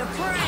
your prayers,